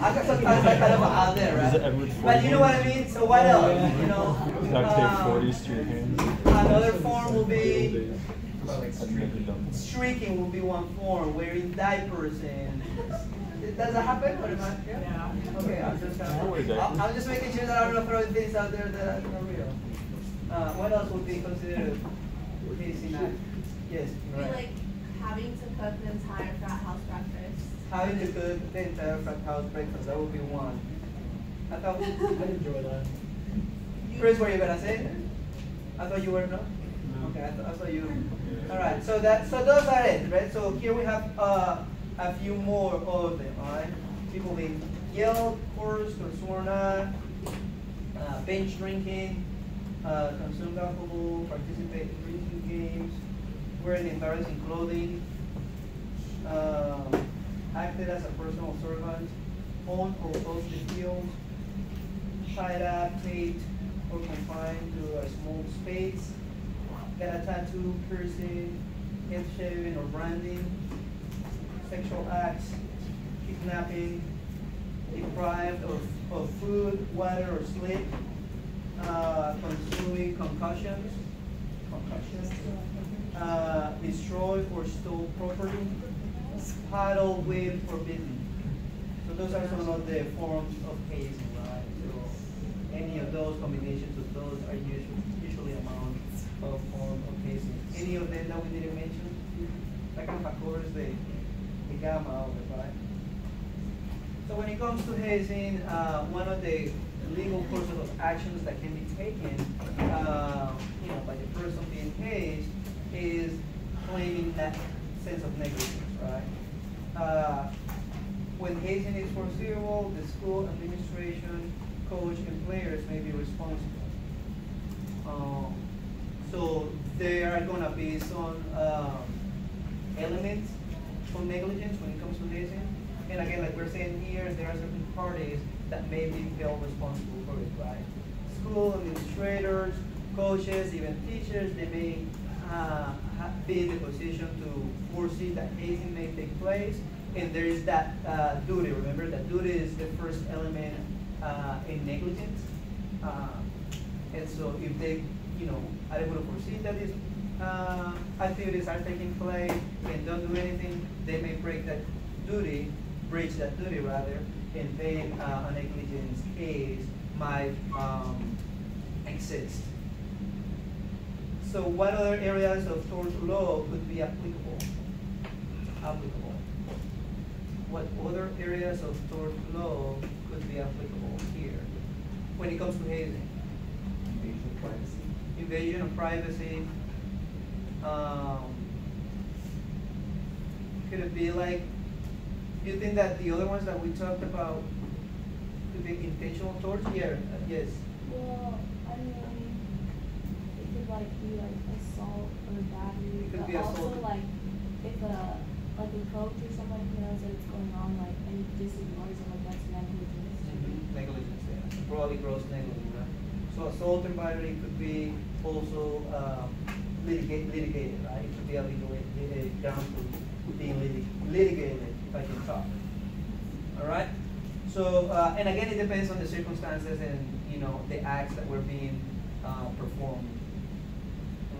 I guess sometimes I kind of out there, Is it right? Edward But you know what I mean? So what else? You know? Duct tape um, 40s to your hands. Another form will be I've never done that. shrieking will be one form, wearing diapers and does that happen or am I? Yeah. Okay, I'm just I wear diapers. I'm, I'm just making sure that I'm not throwing things out there that are not real. Uh, what else would be considered hazing act? Yes, Be right. like having to cook the entire frat house breakfast. Having to cook the entire frat house breakfast, that would be one. I thought, I enjoy that. Chris, were you gonna say? it? I thought you were no. No. Okay, I thought, I thought you. All right, so that so those are it, right? So here we have uh, a few more of them, all right? People being yelled, cursed, or sworn at, uh, binge drinking, uh, consumed alcohol, participate in drinking games, wearing embarrassing clothing, um, acted as a personal servant, own or post the field, tied up, taped, or confined to a small space, got a tattoo, piercing, head shaving or branding, sexual acts, kidnapping, deprived of, of food, water, or sleep, uh, consuming concussions, concussions, uh, destroy or stole property, whip, or bitten. So those are some of the forms of hazing, right? So any of those combinations of those are usually, usually among of form of hazing. Any of them that we didn't mention, like kind of covers the, the gamma of it, right? So when it comes to hazing, uh, one of the legal courses of actions that can be taken, uh, you know, by the person being hazed is claiming that sense of negligence, right? Uh, when hazing is foreseeable, the school administration, coach, and players may be responsible. Um, so there are gonna be some, um, elements of negligence when it comes to hazing. And again, like we're saying here, there are certain parties that may be held responsible for it, right? School administrators, coaches, even teachers, they may, uh, be in the position to foresee that hazing may take place. And there is that, uh, duty, remember, that duty is the first element, uh, in negligence. Uh, and so if they, you know, are able to foresee that these uh, activities are taking place and don't do anything, they may break that duty, breach that duty rather, and then uh, a negligence case might um, exist. So what other areas of tort law could be applicable? Applicable. What other areas of tort law could be applicable here when it comes to hazing? Invasion of privacy. invasion of privacy. Um, could it be like, do you think that the other ones that we talked about could be intentional torts? Yeah, uh, yes. Well, I mean, it could like be like assault or battery, It could but be also assault. like if a like a coach or someone who knows that it's going on, like and just ignores it, like that's negligence. me. Negligence, yeah, probably gross negligence, right? So assault and battery could be also, um, litigate, litigated, right? It could be a legal, a ground for being litig- litigated, if I can talk. All right? So, uh, and again, it depends on the circumstances and, you know, the acts that were being, uh, performed.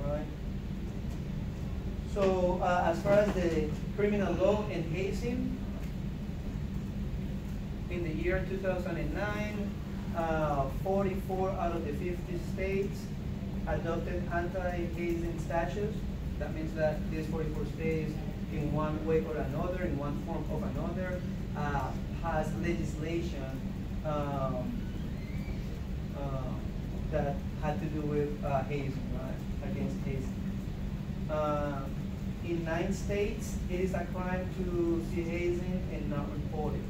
Right? So, uh, as far as the criminal law and hazing, in the year two thousand and nine, uh, forty-four out of the fifty states adopted anti-hazing statutes. That means that these forty-four states, in one way or another, in one form or another, uh, has legislation, um, uh, that had to do with, uh, hazing, right, against hazing. Uh, in nine states, it is a crime to see hazing and not report it.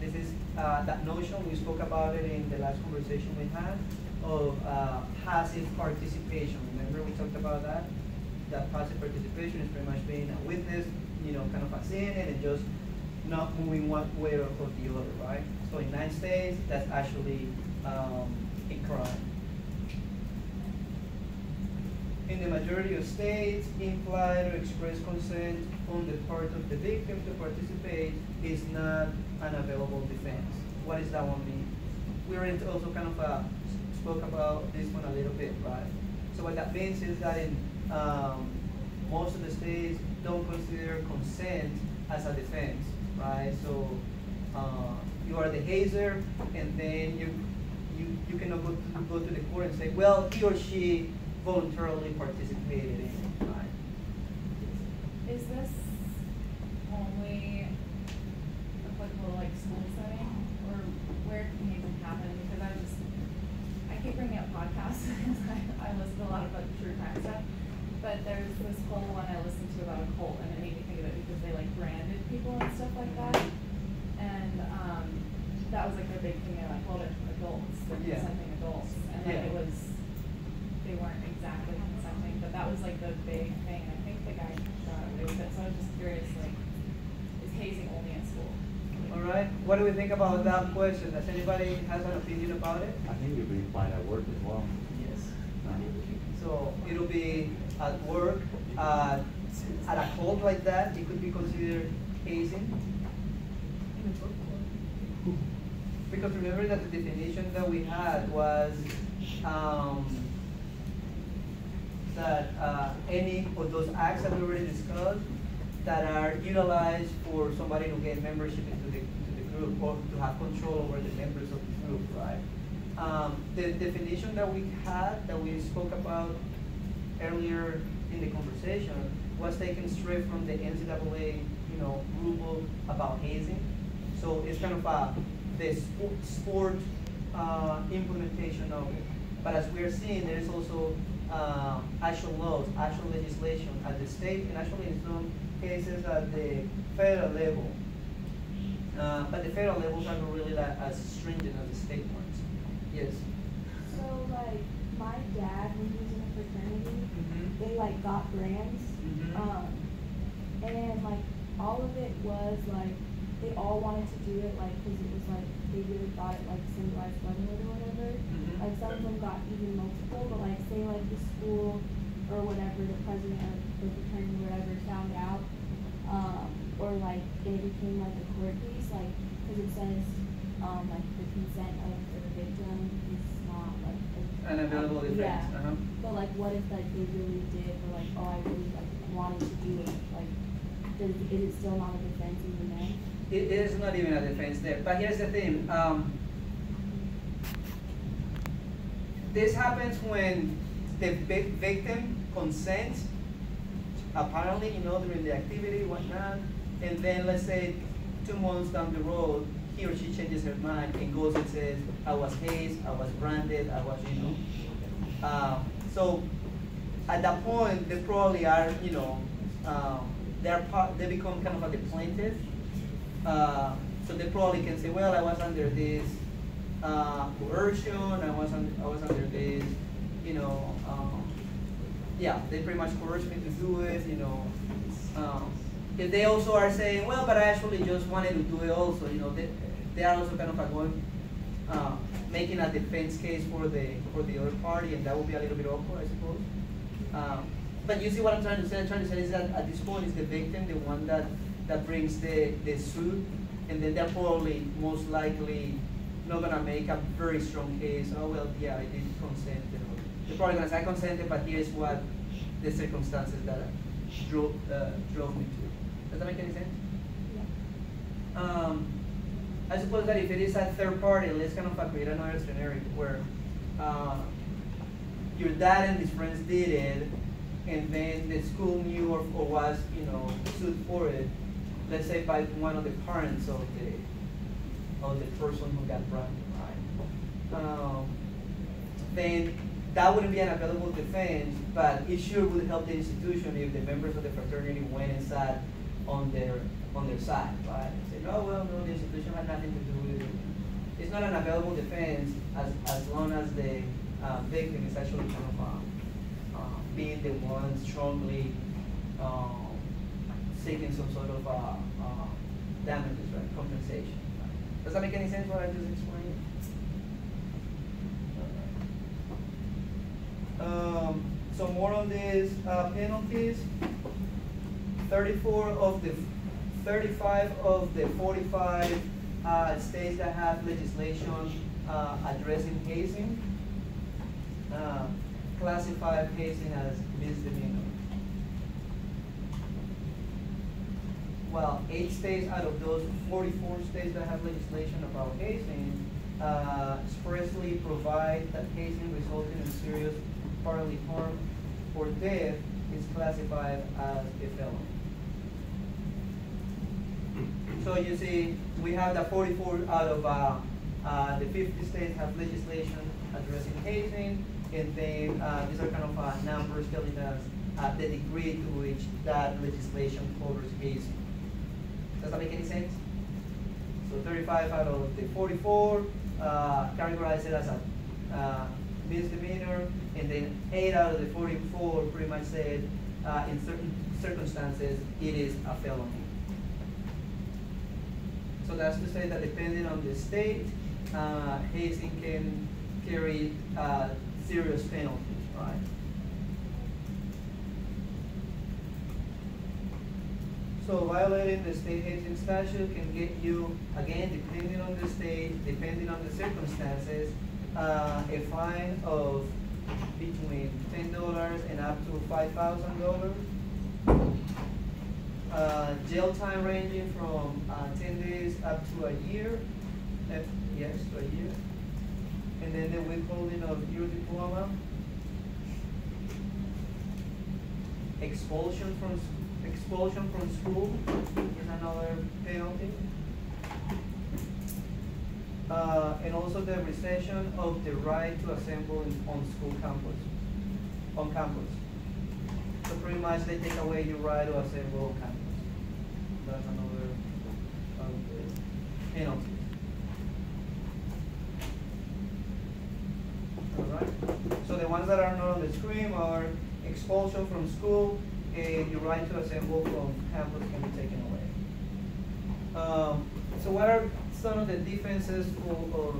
This is uh, that notion, we spoke about it in the last conversation we had, of uh, passive participation. Remember we talked about that? That passive participation is pretty much being a witness, you know, kind of a seeing it and just not moving one way or, or the other, right? So in nine states, that's actually um, a crime. In the majority of states, implied or express consent on the part of the victim to participate is not an available defense. What does that one mean? We already also kind of uh, spoke about this one a little bit, right? So what that means is that in um, most of the states don't consider consent as a defense, right? So uh, you are the hazer, and then you you you cannot go to, go to the court and say, well, he or she voluntarily participated in. Is this only applicable to like school setting, or where can hazing happen? Because I just, I keep bringing up podcasts, because I, I listen to a lot of like true crime stuff. But there's this whole one I listened to about a cult, and it made me think of it because they like branded people and stuff like that. And, um, that was like their big thing, they like, well, they're adults, they're Yeah. consenting adults, and like Yeah. it was, they weren't exactly consenting, but that was like the big thing, I think the guy shot away with it, so I was just curious, like, is hazing only in school? All right. What do we think about that question? Does anybody has an opinion about it? I think it'd be applied at work as well. Yes. So it'll be at work, uh, at a cult like that, it could be considered hazing. Because remember that the definition that we had was, um, that, uh, any of those acts that we already discussed that are utilized for somebody to get membership into the group or to have control over the members of the group, right? Um, the definition that we had, that we spoke about earlier in the conversation, was taken straight from the NCAA, you know, rule about hazing. So it's kind of a, the sport, sport, uh, implementation of it. But as we are seeing, there is also, uh, actual laws, actual legislation at the state and actually in some cases at the federal level. Uh, but the federal levels are not really that as stringent as the state ones. Yes. So like my dad, when he was in a fraternity, Mhm. they like got brands. Mhm. Um, and like all of it was like they all wanted to do it like because it was like they really thought it like symbolized motherhood or whatever. Mhm. Like some of them got even multiple, but like say like the school or whatever the president of the fraternity or whatever found out, um, or like it became like a court case, like because it says um, like the consent of the victim is not like An available defense, Yeah. uh-huh. But like, what if like they really did, or like, oh, I really like wanted to do it, like, does, is it still not a defense even then? It, it is not even a defense there. But here's the thing. Um, this happens when the victim consents, apparently, you know, during the activity, whatnot, and then let's say two months down the road, he or she changes her mind and goes and says, I was hazed, I was branded, I was, you know. Um, so at that point, they probably are, you know, um, they're part, they become kind of like the plaintiff. Uh, so they probably can say, well, I was under this uh, coercion, I was, I was under this, you know, um, yeah, they pretty much coerced me to do it, you know. Um, if they also are saying, well, but I actually just wanted to do it also, you know, they, they are also kind of going, uh, making a defense case for the, for the other party, and that would be a little bit awkward, I suppose. Um, but you see what I'm trying to say? I'm trying to say is that at this point, it's the victim, the one that, that brings the, the suit, and then they're probably most likely not gonna make a very strong case, oh, well, yeah, I did consent. They're probably gonna say, I consented, but here's what the circumstances that drove, uh, drove me to. Does that make any sense? Yeah. Um, I suppose that if it is a third party, let's kind of create another scenario where uh, your dad and his friends did it, and then the school knew or, or was, you know, sued for it. Let's say by one of the parents of the of the person who got branded, right? Um, then that wouldn't be an available defense, but it sure would help the institution if the members of the fraternity went and sat on their on their side, right? And said, oh well, no, the institution had nothing to do with it. It's not an available defense as as long as the uh, victim is actually kind of uh, uh, being the one strongly um, seeking some sort of uh, uh, damages, right? Compensation. Right? Does that make any sense what I just explained? Um, so more on these uh, penalties. Thirty-four of the, thirty-five of the forty-five uh, states that have legislation uh, addressing hazing uh, classify hazing as misdemeanor. Well, eight states out of those forty-four states that have legislation about hazing uh, expressly provide that hazing resulting in serious bodily harm or death is classified as a felony. So you see, we have the forty-four out of, uh, uh, the fifty states have legislation addressing hazing, and then, uh, these are kind of, uh, numbers telling us, uh, the degree to which that legislation covers hazing. Does that make any sense? So thirty-five out of the forty-four, uh, categorize it as a, misdemeanor, and then eight out of the forty-four pretty much said, in certain circumstances, it is a felony. So that's to say that depending on the state, uh, hazing can carry, uh, serious penalties, right? So violating the state hazing statute can get you, again, depending on the state, depending on the circumstances, uh, a fine of between ten dollars and up to five thousand dollars. Uh, jail time ranging from, uh, ten days up to a year, uh, yes, to a year. And then the withholding of your diploma. Expulsion from, expulsion from school is another penalty. Uh, and also the recession of the right to assemble in, on school campus, on campus. So pretty much they take away your right to assemble on campus. Another, of the penalties. Alright, so the ones that are not on the screen are expulsion from school and your right to assemble from campus can be taken away. Um, so what are some of the defenses for,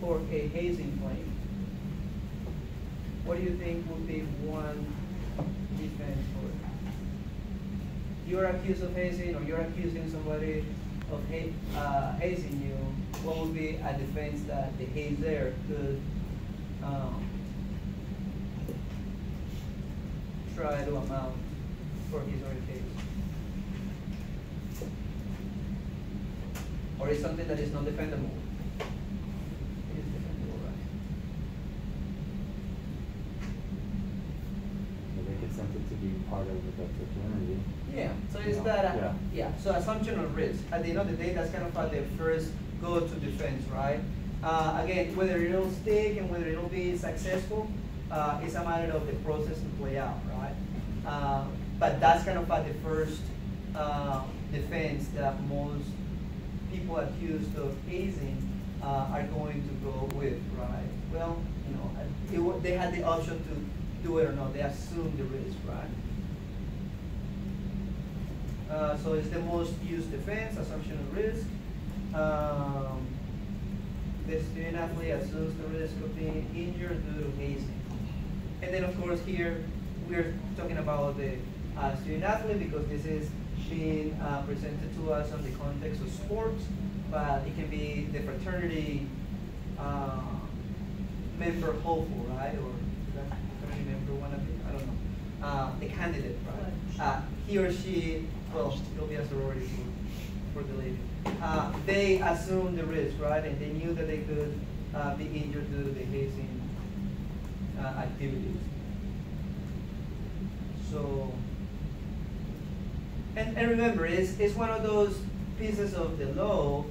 for a hazing claim? What do you think would be one defense for it? You're accused of hazing or you're accusing somebody of ha- uh, hazing you, what would be a defense that the hazer could, um, try to amount for his or her case? Or is something that is not defendable? It is defendable, right? So they get something to be part of the fraternity. Yeah, so it's that, uh, yeah. yeah, so assumption of risk. At the end of the day, that's kind of uh, the first go-to defense, right? Uh, again, whether it'll stick and whether it'll be successful, uh, is a matter of the process to play out, right? Uh, but that's kind of the first, uh, defense that most people accused of hazing, uh, are going to go with, right? Well, you know, it, they had the option to do it or not, they assume the risk, right? Uh, so it's the most used defense, assumption of risk. Um, the student athlete assumes the risk of being injured due to hazing. And then, of course, here we're talking about the uh, student athlete because this is being uh, presented to us in the context of sports, but it can be the fraternity uh, member hopeful, right? Or is that fraternity member one of it? I don't know. Uh, the candidate, right? Uh, he or she, well, it'll be a sorority for, for the lady. Uh, they assumed the risk, right? And they knew that they could uh, be injured due to the hazing uh, activities. So, and, and remember, it's, it's one of those pieces of the law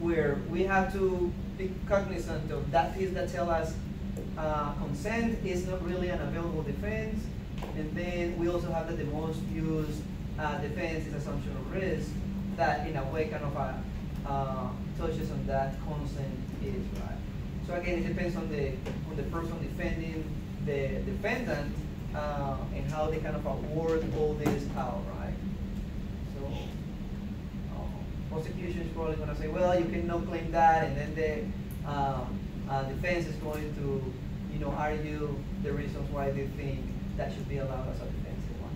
where we have to be cognizant of that piece that tells us uh, consent is not really an available defense. And then we also have that the most used uh, defense is assumption of risk that in a way kind of uh, uh, touches on that consent is, right? So again, it depends on the, on the person defending the defendant uh, and how they kind of award all this out, right? So, uh, prosecution is probably gonna say, well, you cannot claim that, and then the, uh, uh, defense is going to you know, argue the reasons why they think that should be allowed as a defensive one.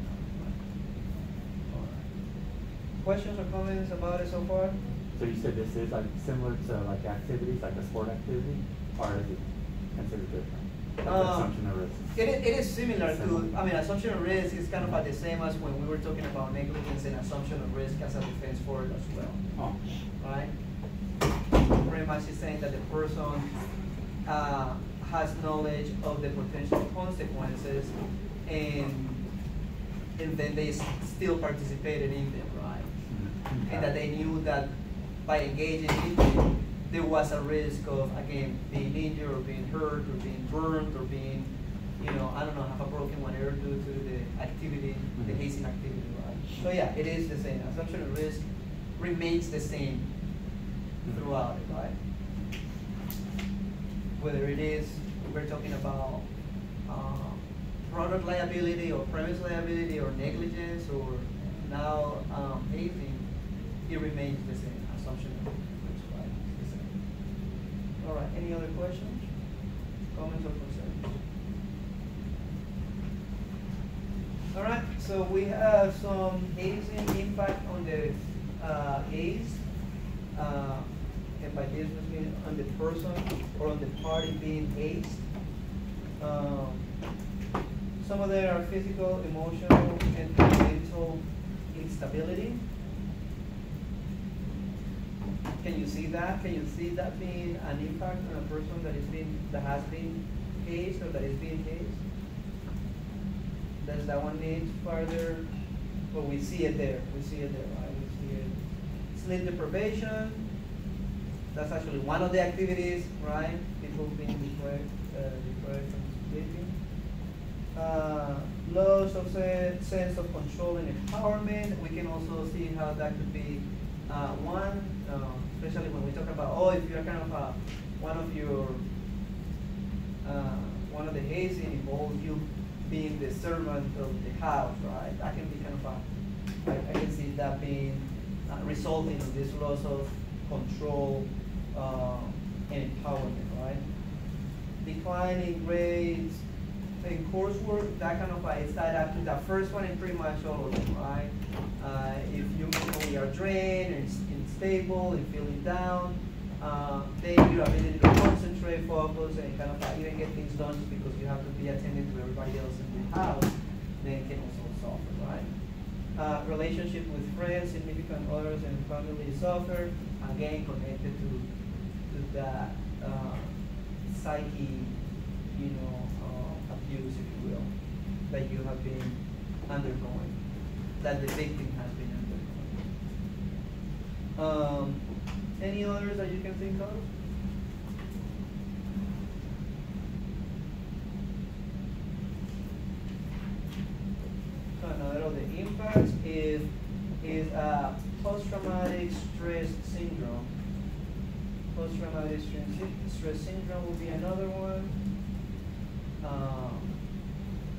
Alright. Questions or comments about it so far? So you said this is like similar to like activities, like a sport activity, or is it considered different? Um, assumption of risk. It is, it is similar to, I mean, assumption of risk is kind of like the same as when we were talking about negligence and assumption of risk as a defense for it as well, Oh, right? Pretty much it's saying that the person, uh, has knowledge of the potential consequences and, and then they still participated in them, right? mhm, and that they knew that by engaging in it, there was a risk of, again, being injured or being hurt or being burned or being, you know, I don't know, have a broken whatever due to the activity, the Mhm. hazing activity, right? So yeah, it is the same. Assumption of risk remains the same Mhm. throughout it, right? Whether it is, we're talking about, uh, product liability or premise liability or negligence or now, um, hazing, it remains the same, assumption. All right, any other questions, comments or concerns? All right, so we have some hazing impact on the, uh, haze. Uh, and by this we mean on the person or on the party being hazed. Um, some of them are physical, emotional, and mental instability. Can you see that? Can you see that being an impact on a person that is being, that has been hazed or that is being hazed? Does that one need further, well, we see it there, we see it there, right, we see it. Sleep deprivation, that's actually one of the activities, right? People being deprived, uh, deprived from sleeping. Uh, loss of se- sense of control and empowerment, we can also see how that could be, uh, one, uh, especially when we talk about, oh, if you're kind of a, one of your, uh, one of the hazing involves you being the servant of the house, right? That can be kind of a, I, I can see that being, uh, resulting in this loss of control, uh, and empowerment, right? Declining in grades, in coursework, that kind of, it's that after the first one and pretty much all of them, right? Uh, if you mentally are drained and unstable and feeling down, uh, then your ability to concentrate, focus, and kind of even get things done just because you have to be attending to everybody else in the house, then can also suffer, right? Uh, relationship with friends, significant others, and family suffer, again connected to, to that, uh, psyche, you know, abuse, if you will, that you have been undergoing, that the victim has been undergoing. Um, any others that you can think of? Another of the impacts is, is, uh, post-traumatic stress syndrome. Post-traumatic stress, stress syndrome will be another one. Um,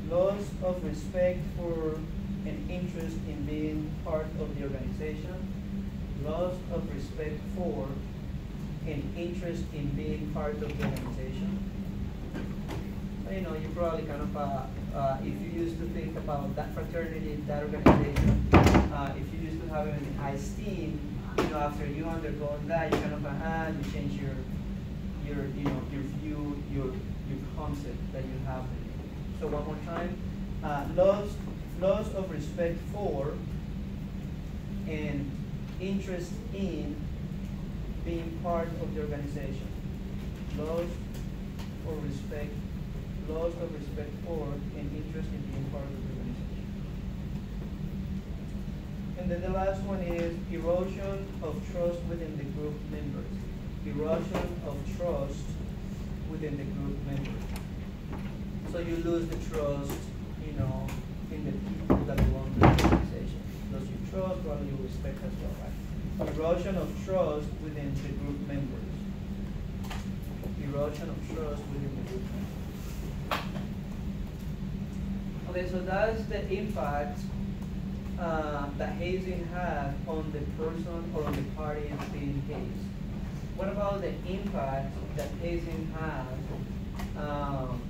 loss of respect for and interest in being part of the organization. Loss of respect for and interest in being part of the organization. You know, you probably kind of, uh, uh, if you used to think about that fraternity, that organization, uh, if you used to have an high esteem, you know, after you undergo that, you kind of, uh, you change your, your, you know, your view, your, your concept that you have. So one more time, uh, loss, loss of respect for and interest in being part of the organization. Loss or respect, loss of respect for and interest in being part of the organization. And then the last one is erosion of trust within the group members. Erosion of trust within the group members. So you lose the trust, you know, in the people that belong to the organization. Lose your trust, probably your respect as well, right? Erosion of trust within the group members. Erosion of trust within the group members. Okay, so that's the impact uh, that hazing has on the person or on the party that's being hazed. What about the impact that hazing has um,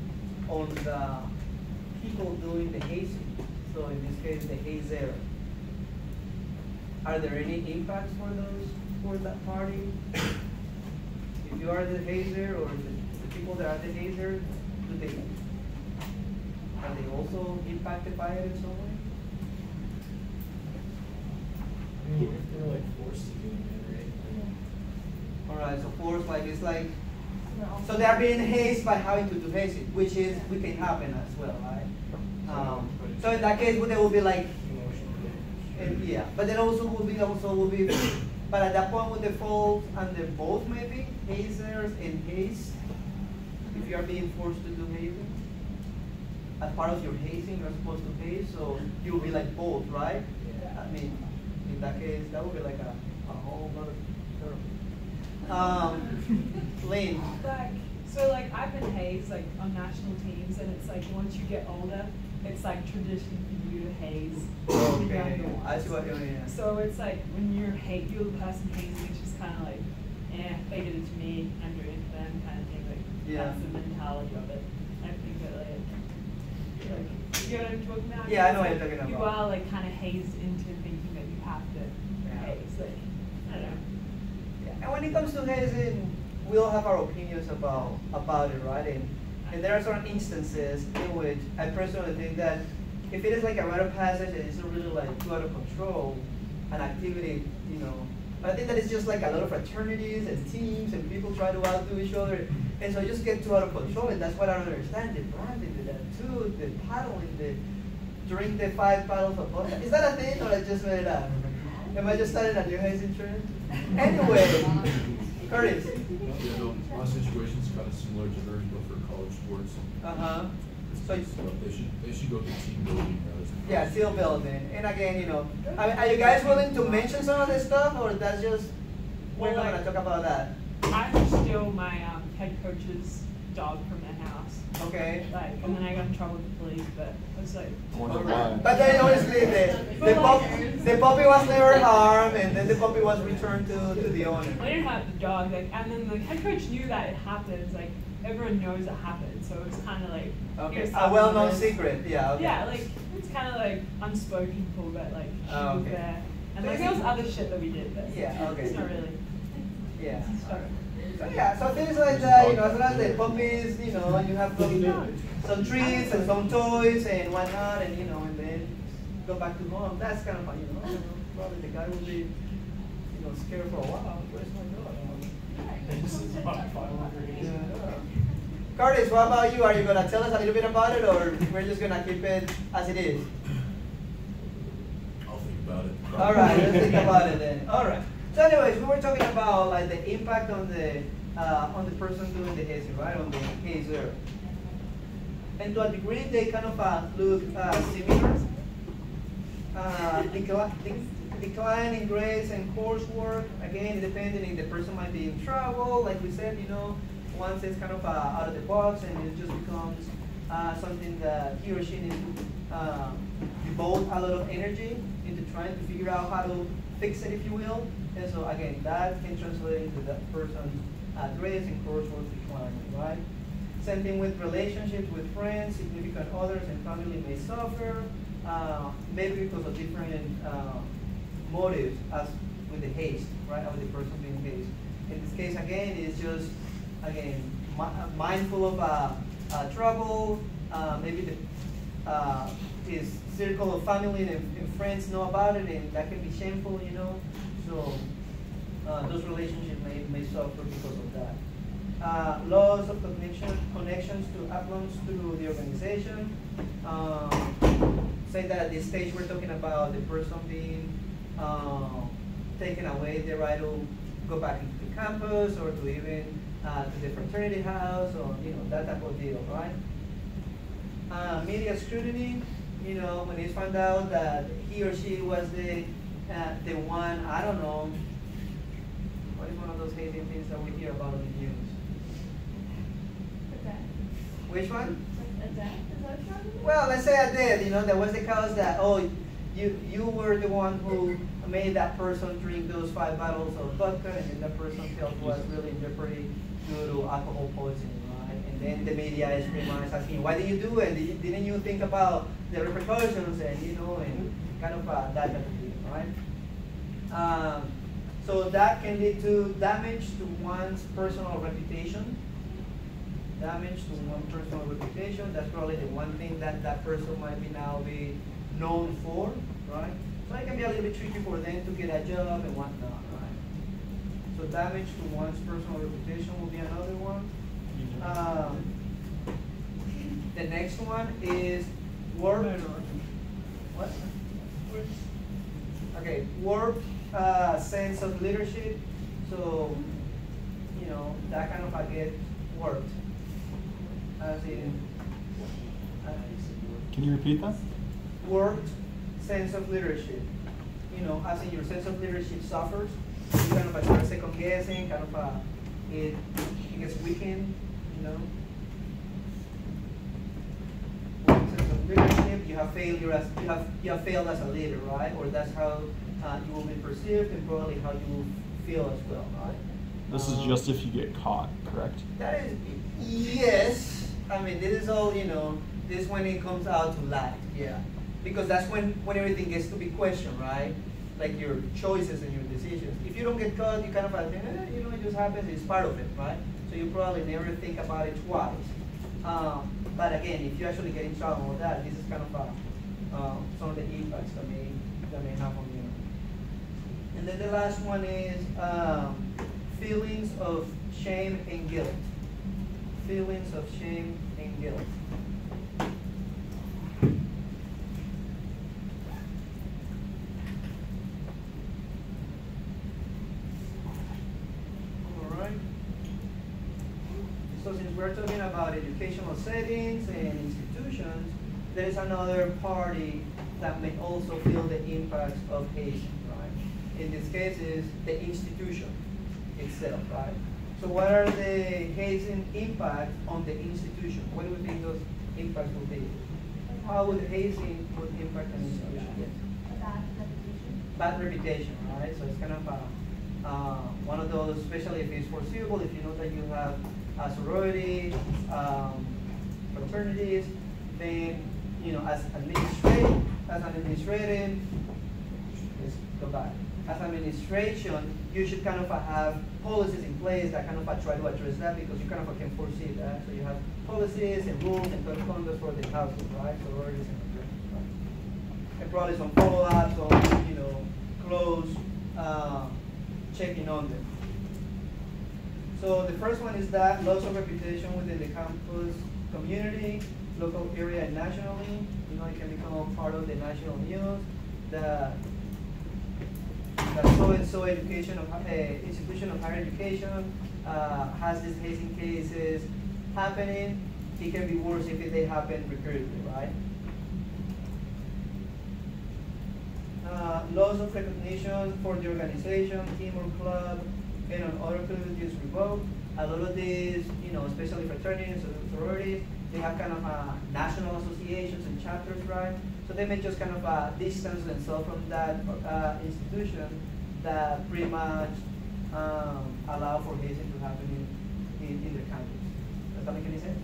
on the people doing the hazing. So in this case, the hazer. Are there any impacts for those, for that party? If you are the hazer or the, the people that are the hazer, do they, are they also impacted by it in some way? I mean, if they're like forced to do it, right? Alright, so force like it's like so they are being hazed by having to do hazing, which is we can happen as well, right? Um, so in that case, there will be like And yeah, but then also will be also will be, but at that point would they fall under both maybe hazers and haze? If you are being forced to do hazing, as part of your hazing, you're supposed to haze, so you will be like both, right? Yeah. I mean, in that case, that would be like a, a whole other. Um, Lynn, Like, so like I've been hazed like on national teams, and it's like once you get older, it's like tradition for you to haze the okay, younger. I see what you mean. So it's like when you're hate, you're the person hazing, it's just kind of like, eh, they did it to me, I'm doing it to them, kind of thing. Like Yeah. that's the mentality of it. I think that like, like you know what I'm talking about? Yeah, I know what you're talking about. You are like kind of hazed into thinking that you have to Yeah. haze. Like I don't know. Yeah, And when it comes to hazing, we all have our opinions about about it, right? And, and there are certain instances in which I personally think that if it is like a rite of passage and it's not really like too out of control, an activity, you know, I think that it's just like a lot of fraternities and teams and people try to outdo each other, and so you just get too out of control, and that's what I don't understand. The branding, the tattoo, the paddling, the drink the five bottles of vodka. Is that a thing, or I just made it up? Am I just starting a new hazing trend? Anyway, Curtis. Yeah, no, my situation's kind of similar to hers, but for college sports. Uh huh. So, So they should, they should go to team building as. yeah, team building. And again, you know, I mean, are you guys willing to mention some of this stuff, or that's just we're Well, not gonna talk about that? I had to steal my um, head coach's dog from their house. Okay. Like, and then I got in trouble with the police, but I was like, But then honestly, the the, pup, the puppy was never harmed, and then the puppy was returned to, to the owner. I didn't have the dog. Like, and then the head coach knew that it happens. Like, everyone knows it happens, so it's kind of like Okay. A well-known secret. Yeah. Okay. Yeah, like it's kind of like unspoken for, but like she Oh, was okay. there, and So like there was other shit that we did, but Yeah, okay. it's not really. Yeah. It's not- So yeah, so things like that, you know, as long as the puppies, you know, and you have some, some treats and some toys and whatnot, and you know, and then go back to home. That's kind of fun, you know. Probably the guy will be, you know, scared for a while. Where's my dog? This is about five hundred Yeah. Curtis, what about you? Are you gonna tell us a little bit about it, or we're just gonna keep it as it is? I'll think about it. All right, let's think about it then. All right. So, anyways, we were talking about like the impact on the uh, on the person doing the hazing, right? On the hazer. And to a degree, they kind of uh, look uh, similar. Uh, decline in grades and coursework. Again, depending if the person might be in trouble. Like we said, you know, once it's kind of uh, out of the box and it just becomes uh, something that he or she needs to uh, devote a lot of energy into trying to figure out how to fix it, if you will. So again, that can translate into that person's uh, grades and coursework declining, right? Same thing with relationships with friends, significant others, and family may suffer, uh, maybe because of different uh, motives, as with the haste, right? Or the person being hazed. In this case, again, it's just again mi- uh, mindful of uh, uh, trouble. Uh, maybe the, uh, his circle of family and, and friends know about it, and that can be shameful, you know. So uh, those relationships may, may suffer because of that. Uh, loss of connection, connections to uploads through the organization. Um, say that at this stage we're talking about the person being um, taken away the right to go back into the campus or to even uh, to the fraternity house or you know that type of deal, right? Uh, media scrutiny, you know, when it's found out that he or she was the the one, I don't know, what is one of those hazing things that we hear about in the news? Which one? Well, let's say I did, you know, there was the cause that, oh, you, you were the one who made that person drink those five bottles of vodka and then that person's health was really in jeopardy due to alcohol poisoning, right? And then the media is pretty much asking, why did you do it? Didn't you think about the repercussions and, you know, and kind of uh, that type of thing, right? Um, so that can lead to damage to one's personal reputation. Damage to one's personal reputation. That's probably the one thing that that person might be now be known for, right? So it can be a little bit tricky for them to get a job and whatnot, right? So damage to one's personal reputation will be another one. Um, the next one is warped. What? Okay, warped uh, sense of leadership. So, you know, that kind of I get warped. As in, uh, Can you repeat that? warped sense of leadership. You know, as in your sense of leadership suffers. You kind of start second guessing, kind of uh, it, it gets weakened, you know. Warped sense of leadership, you have failure as you have you have failed as a leader, right? Or that's how uh, you will be perceived and probably how you will feel as well, right? This is Um, just if you get caught, correct? that is, yes. I mean, this is all, you know, this when it comes out to light, yeah. Because that's when, when everything gets to be questioned, right? Like your choices and your decisions. If you don't get caught, you kind of like, eh, you know, it just happens, it's part of it, right? So you probably never think about it twice. Um, but again, if you actually get in trouble with that, this is kind of uh, um, some of the impacts that may, that may have on you. And then the last one is um, feelings of shame and guilt. Feelings of shame and guilt. All right. So since we're talking about educational settings and institutions, there is another party that may also feel the impacts of hazing, right? In this case is the institution itself, right? So what are the hazing impacts on the institution? What do we think those impacts will be? How would hazing would impact an institution? Yes A bad reputation. bad reputation, right? So it's kind of a, uh, one of those, especially if it's foreseeable, if you know that you have a sorority, um, fraternities, then, you know, as administrative, as an administrative, let's go back. As administration, you should kind of have policies in place that kind of try to address that because you kind of can foresee that. So you have policies and rules and code for the houses, right? So right? and probably some follow-ups on, you know, close uh, checking on them. So the first one is that loss of reputation within the campus community, local area, and nationally. You know, it can become part of the national news. The the so-and-so education of, uh, institution of higher education uh, has these hazing cases happening. It can be worse if they happen repeatedly, right? uh, loss of recognition for the organization, team or club, and on other privileges revoked. A lot of these, you know, especially fraternities or sororities, they have kind of national associations and chapters, right? So they may just kind of uh, distance themselves from that uh, institution that pretty much um, allow for hazing to happen in, in, in their campus. Does that make any sense?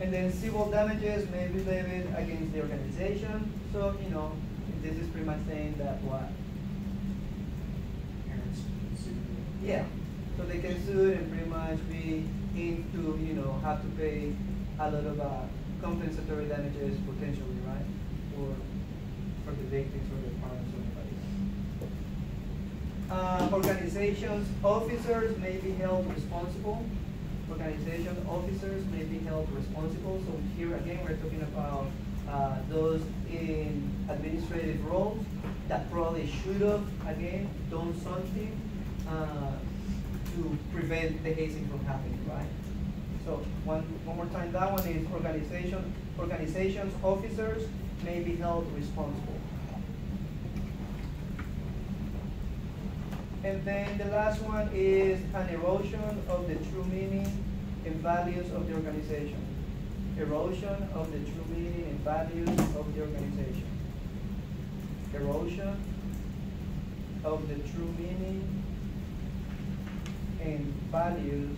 And then civil damages may be levied against the organization. So, you know, this is pretty much saying that what? Parents can sue. Yeah. So they can sue and pretty much be into, you know, have to pay a lot of uh, compensatory damages potentially, right? For, for the victims or the parents or anybody. Uh, organizations, officers may be held responsible organization officers may be held responsible. So here again, we're talking about uh, those in administrative roles that probably should have, again, done something uh, to prevent the hazing from happening, right? So one, one more time, that one is organization, organizations, officers may be held responsible. And then the last one is an erosion of the true meaning and values of the organization. Erosion of the true meaning and values of the organization. Erosion of the true meaning and values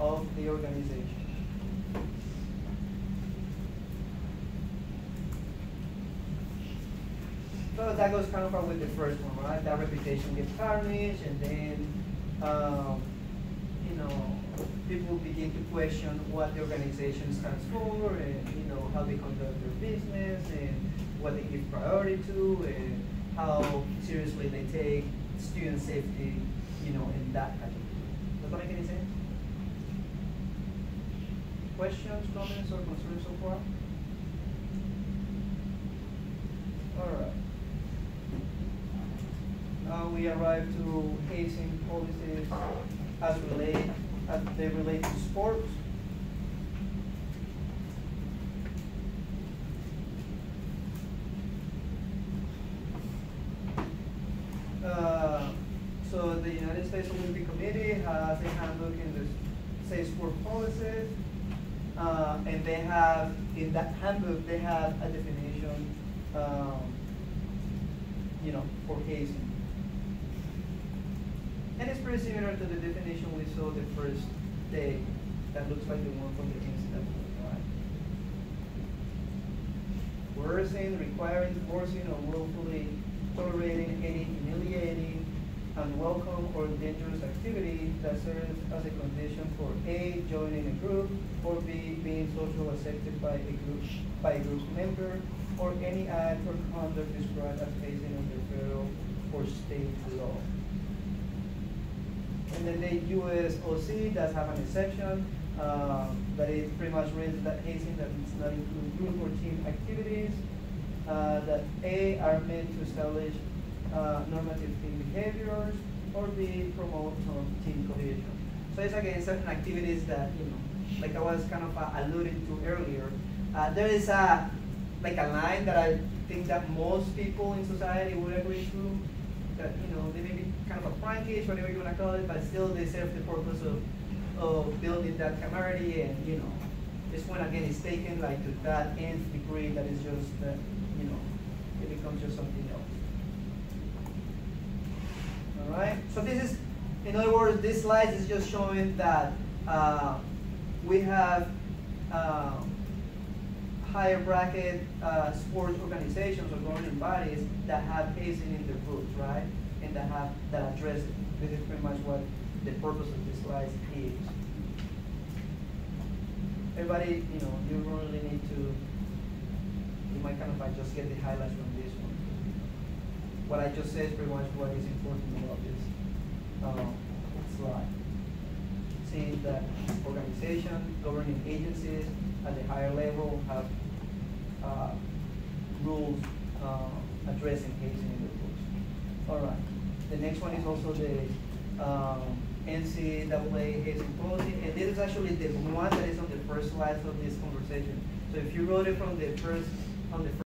of the organization. So that goes kind of far with the first one, right? That reputation gets tarnished, and then, um, you know, people begin to question what the organization stands for, and you know how they conduct their business, and what they give priority to, and how seriously they take student safety, you know, in that make any sense? Questions, comments, or concerns so far? All right. Now we arrive to hazing policies as relate, as they relate to sports. Uh, so the United States Olympic Committee has a handbook in the SafeSport policies. Uh, and they have, in that handbook, they have a definition, um, you know, for hazing. And it's pretty similar to the definition we saw the first day. That looks like the one from the incident, right? Coercing, requiring, forcing, or willfully tolerating any humiliating, unwelcome, or dangerous activity that serves as a condition for A, joining a group, or B, being socially accepted by a group, by a group member, or any act or conduct described as hazing under federal or state law. And then the USOC does have an exception, uh, that it pretty much reads that hazing that does not include group or team activities, uh, that A are meant to establish uh, normative team behaviors, or B promote team cohesion. So it's again certain activities that you know, like I was kind of uh, alluding to earlier. Uh, there is a like a line that I think that most people in society would agree to. That you know they may be kind of a prankish, whatever you want to call it, but still they serve the purpose of of building that camaraderie and you know this one again is taken like to that nth degree that is just that you know it becomes just something else. All right. So this is, in other words, this slide is just showing that uh, we have uh, higher bracket uh, sports organizations or governing bodies that have hazing in their roots, right? And that have that address it. This is pretty much what the purpose of this slide is. Everybody, you know, you really need to, you might kind of like just get the highlights from. What I just said is pretty much what is important about this um, slide. See that organization, governing agencies at the higher level have uh, rules uh, addressing hazing in the books. All right. The next one is also the um, NCAA hazing policy, and this is actually the one that is on the first slide of this conversation. So if you wrote it from the first on the